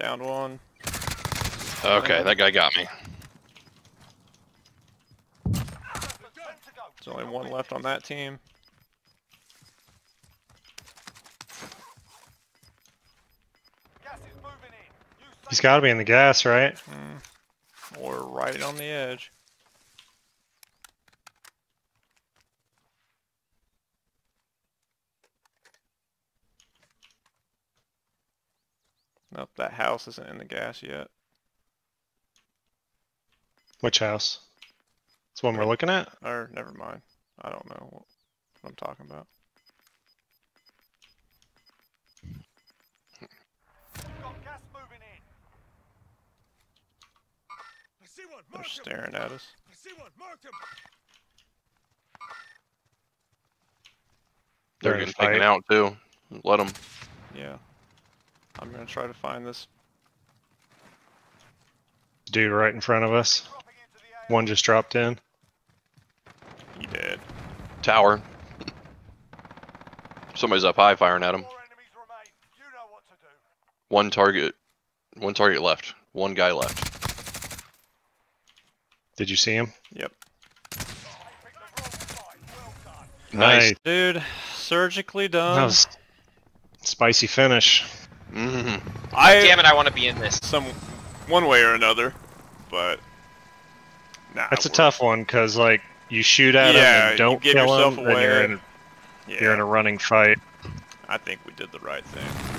Down one. Okay, that guy got me. There's only one left on that team. He's got to be in the gas, right? Mm. Or right on the edge. Nope, that house isn't in the gas yet. Which house? It's one we're looking at. Or, never mind. I don't know what I'm talking about. They're staring at us. They're They're in getting a taken fight. out too. Let them. Yeah. I'm gonna try to find this. Dude right in front of us. One just dropped in. He did. Tower. Somebody's up high firing at him. One target. One target left. One guy left. Did you see him? Yep. Nice. Dude, surgically That done. was spicy finish. Mm. I Damn it, I want to be in this. some one way or another, but nah, That's a we're- tough one because like you shoot at him and don't give kill yourself him, then you're in Yeah, you're in a running fight. I think we did the right thing.